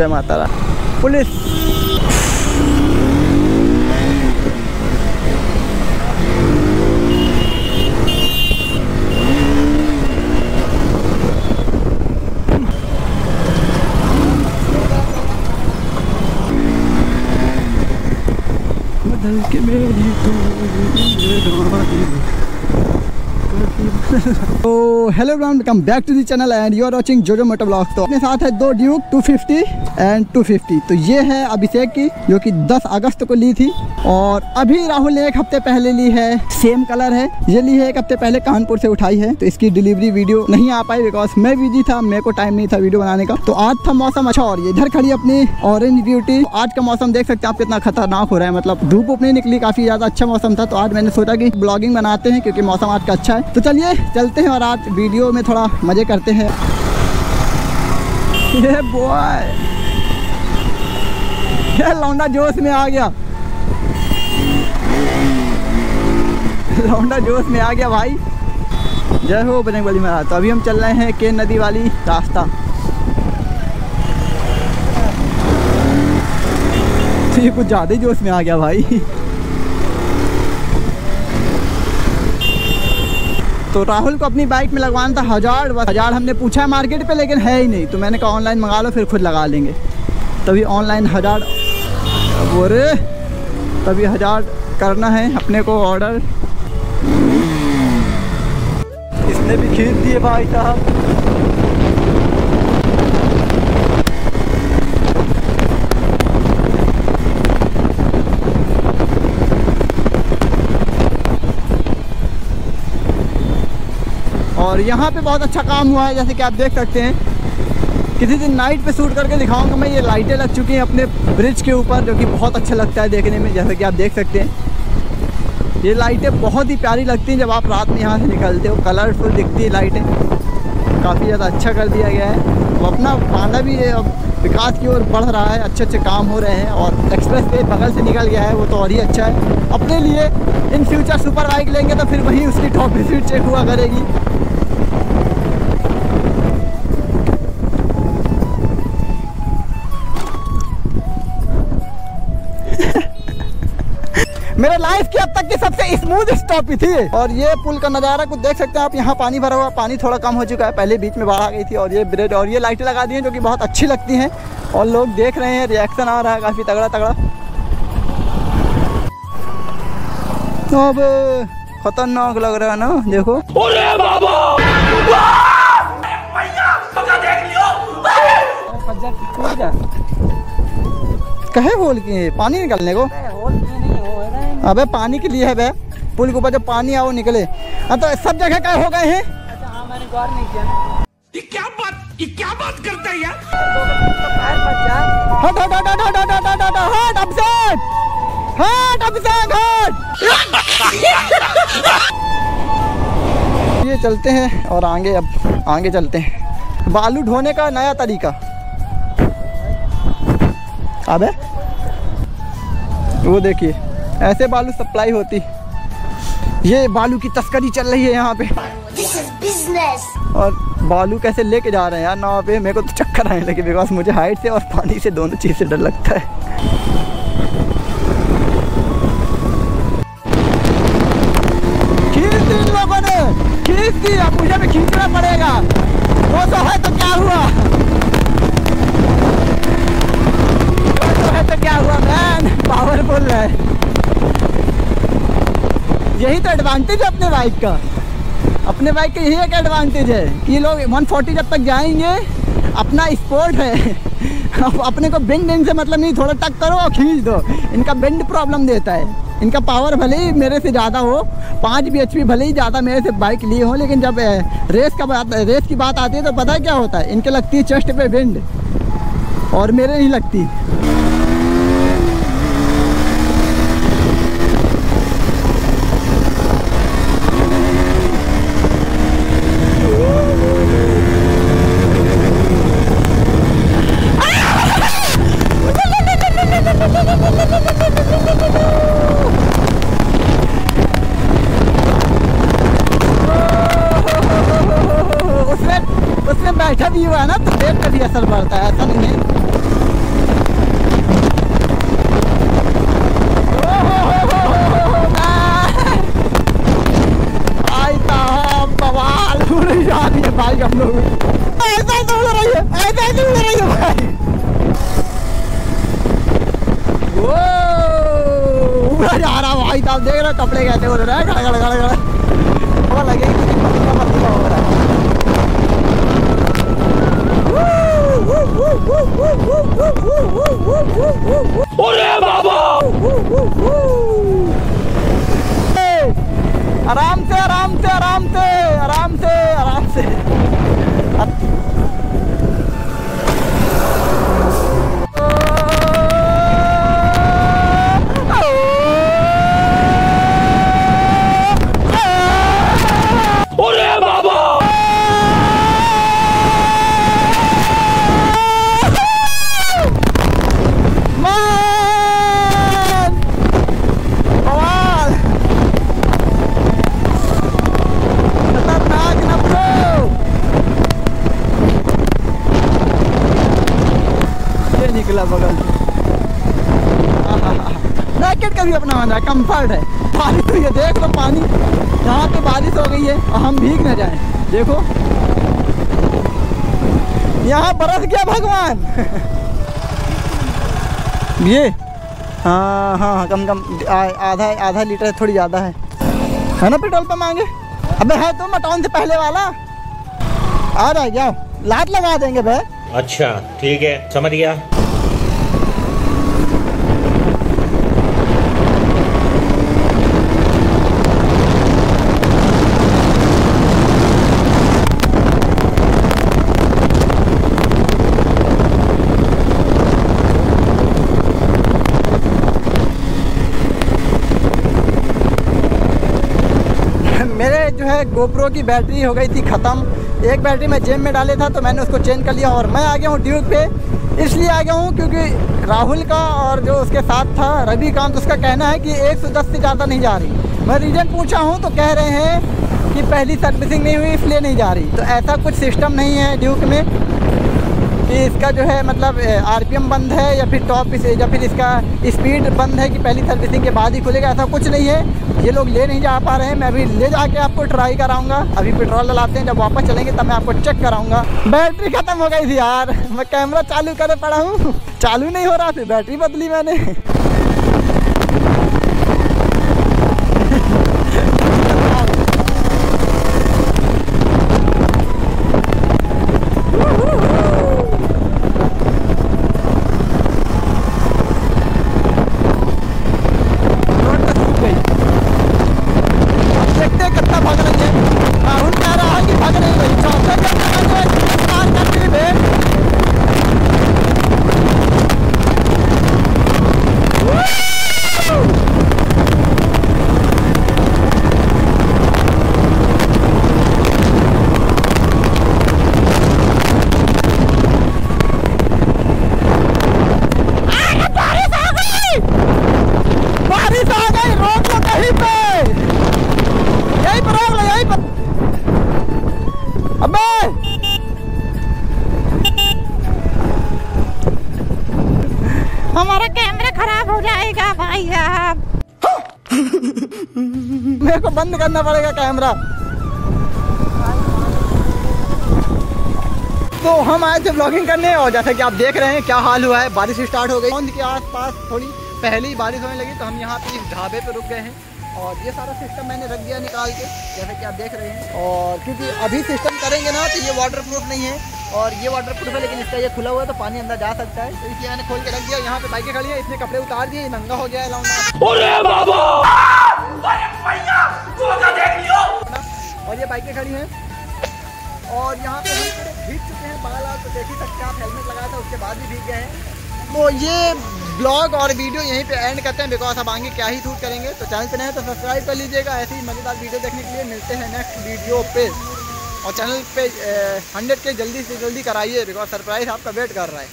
Jai Mata. Polis. Hello everyone welcome back to the channel and you are watching Jojo motor blog तो अपने साथ है दो Duke 250 and 250 तो ये है अभिषेक की, जो कि 10 अगस्त को ली थी और अभी राहुल ने एक हफ़्ते पहले ली है सेम कलर है। ये ली है एक हफ़्ते पहले कानपुर से उठाई है तो इसकी डिलीवरी वीडियो नहीं आ पाई बिकॉज़ मैं बिज़ी था, मेरे को टाइम नहीं था वीडियो बनाने का। तो आज था मौसम अच्छा और ये इधर खड़ी अपनी ऑरेंज ब्यूटी आज का मौसम देख सकते हैं आप कितना खतरनाक हो रहा है मतलब धूप उप नहीं निकली, काफ़ी ज़्यादा अच्छा मौसम था। तो आज मैंने सोचा कि ब्लॉगिंग बनाते हैं क्योंकि मौसम आज का अच्छा है। तो चलिए, चलते हैं और आज वीडियो में थोड़ा मज़े करते हैं। ये बॉय ये लौंडा जोश में आ गया। लौंडा जोश में आ गया भाई। जय हो बजरंग बली महाराज। तो अभी हम चल रहे हैं के नदी वाली रास्ता। तो ये कुछ ज़्यादा ही जोश में आ गया भाई। तो राहुल को अपनी बाइक में लगवाना था हज़ार हज़ार हमने पूछा है मार्केट पे, लेकिन है ही नहीं। तो मैंने कहा ऑनलाइन मंगा लो, फिर खुद लगा लेंगे। तभी ऑनलाइन हज़ार बोरे तभी हज़ार करना है अपने को ऑर्डर इसने भी खींच दिए भाई साहब। और यहाँ पे बहुत अच्छा काम हुआ है, जैसे कि आप देख सकते हैं। किसी दिन नाइट पे शूट करके दिखाऊँगा मैं, ये लाइटें लग चुकी हैं अपने ब्रिज के ऊपर, जो कि बहुत अच्छा लगता है देखने में, जैसा कि आप देख सकते हैं। ये लाइटें बहुत ही प्यारी लगती हैं जब आप रात में यहाँ से निकलते हो। कलरफुल दिखती है लाइटें काफ़ी ज़्यादा अच्छा कर दिया गया है। तो अपना बांधा भी अब विकास की ओर बढ़ रहा है, अच्छे अच्छे काम हो रहे हैं और एक्सप्रेस वे बगल से निकल गया है, वो तो और ही अच्छा है। अपने लिए इन फ्यूचर सुपर बाइक लेंगे तो फिर वहीं उसकी टॉप स्पीड चेक हुआ करेगी। मेरे लाइफ की अब तक की सबसे स्मूथ स्टॉप थी। और ये पुल का नज़ारा कुछ देख सकते हैं आप यहाँ पानी भरा हुआ पानी थोड़ा कम हो चुका है पहले बीच में बाढ़ आ गई थी और ये ब्रिज और ये लाइटें लगा दी हैं जो कि बहुत अच्छी लगती हैं। और लोग देख रहे हैं रिएक्शन आ रहा है काफ़ी तगड़ा तगड़ा तो अब खतरनाक लग रहा है ना देखो। अरे बाबा! कहे बोल के पानी निकलने को? अबे पानी के लिए है बे। पुल के ऊपर जब पानी आओ निकले। हाँ तो सब जगह क्या हो गए हैं। ये क्या बात ये क्या बात करता है यार? हट हट हट हट हट हट हट हट हट हट हट। ये चलते हैं और आगे अब आगे चलते हैं। बालू ढोने का नया तरीका। अबे वो देखिए। ऐसे बालू सप्लाई होती। ये बालू की तस्करी चल रही है यहाँ पे. और बालू कैसे लेके जा रहे हैं यार? नाव पे मेरे को तो चक्कर आने लगे बिकॉज़ मुझे हाइट से और पानी से दोनों चीज़ से डर लगता है। खींच दी। अब मुझे भी खींचना पड़ेगा। वो तो है तो क्या हुआ? यही तो एडवांटेज है अपने बाइक का। अपने बाइक का यही एक एडवांटेज है कि लोग 140 जब तक जाएँगे, अपना स्पोर्ट है। अपने को बेंड एंड से मतलब नहीं, थोड़ा टक करो और खींच दो। इनका बेंड प्रॉब्लम देता है। इनका पावर भले ही मेरे से ज़्यादा हो, पाँच बी भले ही ज़्यादा मेरे से बाइक लिए हो, लेकिन जब रेस का बात रेस की बात आती है तो पता है क्या होता है? इनके लगती है चेस्ट पे बेंड और मेरे नहीं लगती। असर पड़ता है ऐसा नहीं है। तो भाई हम लोग ऐसा तो रही है ऐसा तो रही है भाई। वो जा रहा भाई साहब देख रहे कपड़े कहते हो रहा है। गड़गड़ कंफर्ट है। बारिश हुई है देख लो, पानी। यहाँ पे बारिश हो गई है, और हम भीग न जाए। देखो। यहाँ बरस गया भगवान। ये। हाँ हाँ हाँ कम कम आधा आधा लीटर थोड़ी ज़्यादा है। है ना पेट्रोल पंप मांगे अबे है तो मटौन से पहले वाला। आ रहा क्या लात लगा देंगे भाई अच्छा ठीक है, समझ गया मेरे जो है गोप्रो की बैटरी हो गई थी ख़त्म। एक बैटरी मैं जेब में डाले था तो मैंने उसको चेंज कर लिया और मैं आ गया हूँ ड्यूक पे। इसलिए आ गया हूँ क्योंकि राहुल का और जो उसके साथ था रवि कांत उसका कहना है कि 110 से ज़्यादा नहीं जा रही। मैं रीज़न पूछा हूँ तो कह रहे हैं कि पहली सर्विसिंग नहीं हुई, इसलिए नहीं जा रही। तो ऐसा कुछ सिस्टम नहीं है ड्यूक में कि इसका जो है मतलब आरपीएम बंद है या फिर टॉप या फिर इसका स्पीड बंद है कि पहली सर्विसिंग के बाद ही खुलेगा, ऐसा कुछ नहीं है। ये लोग ले नहीं जा पा रहे हैं। मैं अभी ले जाके आपको ट्राई कराऊँगा। अभी पेट्रोल डलाते हैं, जब वापस चलेंगे, तब मैं आपको चेक कराऊँगा। बैटरी खत्म हो गई थी यार। मैं कैमरा चालू करे पड़ा हूँ। चालू नहीं हो रहा फिर बैटरी बदली मैंने। मेरे को बंद करना पड़ेगा कैमरा। तो हम आए थे ब्लॉगिंग करने और जैसा कि आप देख रहे हैं, क्या हाल हुआ है? बारिश स्टार्ट हो गई। बंद के आसपास थोड़ी पहले बारिश होने लगी तो हम यहाँ पे इस ढाबे पे रुक गए हैं। और ये सारा सिस्टम मैंने रख दिया निकाल के, जैसा कि आप देख रहे हैं। और क्योंकि अभी सिस्टम करेंगे ना तो ये वाटर नहीं है। और ये वाटर प्रूफ है लेकिन इसका ये खुला हुआ है तो पानी अंदर जा सकता है। तो इसलिए मैंने खोल के रख दिया यहाँ पे बाइकें खड़ी है इसने कपड़े उतार दिए नंगा हो गया है लियो। और ये बाइकें खड़ी हैं। और यहाँ पे हम भीग चुके हैं बाल आल तो देख ही सकते हैं आप हेलमेट लगाया था उसके बाद भी भीग गए हैं। तो ये ब्लॉग और वीडियो यहीं पे एंड करते हैं बिकॉज़ अब आगे क्या ही शूट करेंगे। तो चैनल पे नए हैं तो सब्सक्राइब कर लीजिएगा। ऐसे ही मज़ेदार वीडियो देखने के लिए मिलते हैं नेक्स्ट वीडियो पे। और चैनल पे हंड्रेड के जल्दी से जल्दी कराइए बिकॉज़ सरप्राइज़ आपका वेट कर रहा है।